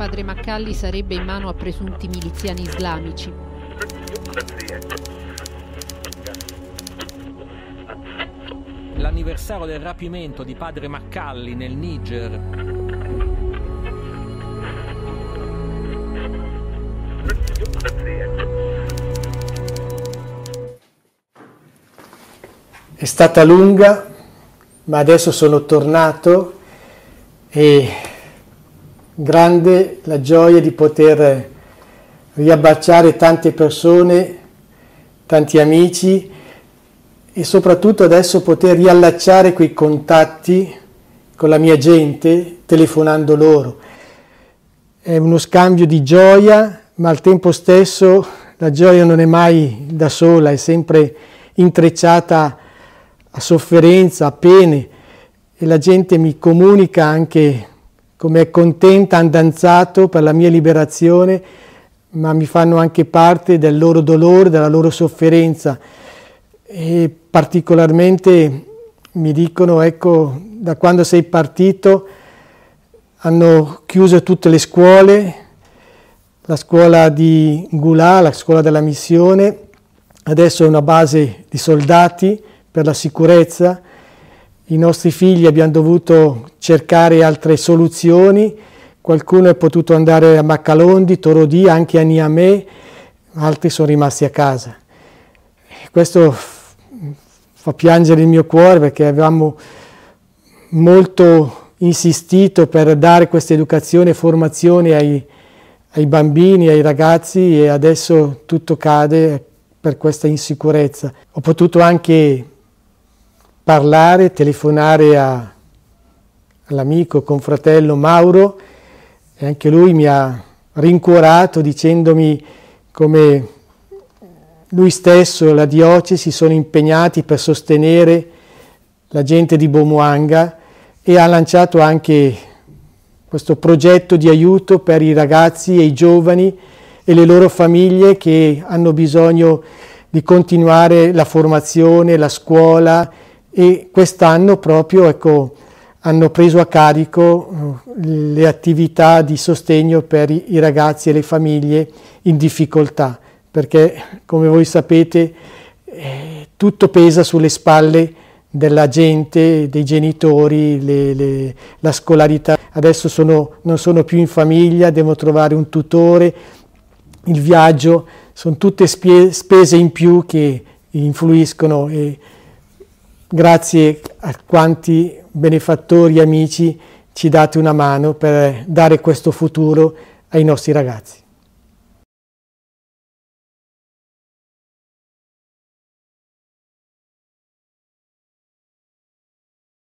Padre Maccalli sarebbe in mano a presunti miliziani islamici. L'anniversario del rapimento di Padre Maccalli nel Niger È stata lunga, ma adesso sono tornato e grande la gioia di poter riabbracciare tante persone, tanti amici e soprattutto adesso poter riallacciare quei contatti con la mia gente telefonando loro. È uno scambio di gioia, ma al tempo stesso la gioia non è mai da sola, è sempre intrecciata a sofferenza, a pene e la gente mi comunica anche come è contenta, hanno danzato per la mia liberazione, ma mi fanno anche parte del loro dolore, della loro sofferenza e particolarmente mi dicono, ecco, da quando sei partito hanno chiuso tutte le scuole, la scuola di Gula, la scuola della missione, adesso è una base di soldati, per la sicurezza. I nostri figli abbiamo dovuto cercare altre soluzioni, qualcuno è potuto andare a Maccalondi, Torodi, anche a Niamey, altri sono rimasti a casa. Questo fa piangere il mio cuore perché avevamo molto insistito per dare questa educazione e formazione ai, ai bambini, ai ragazzi e adesso tutto cade per questa insicurezza. Ho potuto anche parlare, telefonare a, all'amico, confratello Mauro. E anche lui mi ha rincuorato dicendomi come lui stesso e la diocesi sono impegnati per sostenere la gente di Bomuanga e ha lanciato anche questo progetto di aiuto per i ragazzi e i giovani e le loro famiglie che hanno bisogno di continuare la formazione, la scuola e quest'anno proprio ecco, hanno preso a carico eh, le attività di sostegno per i ragazzi e le famiglie in difficoltà, perché come voi sapete eh, tutto pesa sulle spalle della gente, dei genitori, le, le, la scolarità. Adesso sono, non sono più in famiglia, devo trovare un tutore, il viaggio, sono tutte spese in più che influiscono e Grazie a quanti benefattori amici ci date una mano per dare questo futuro ai nostri ragazzi.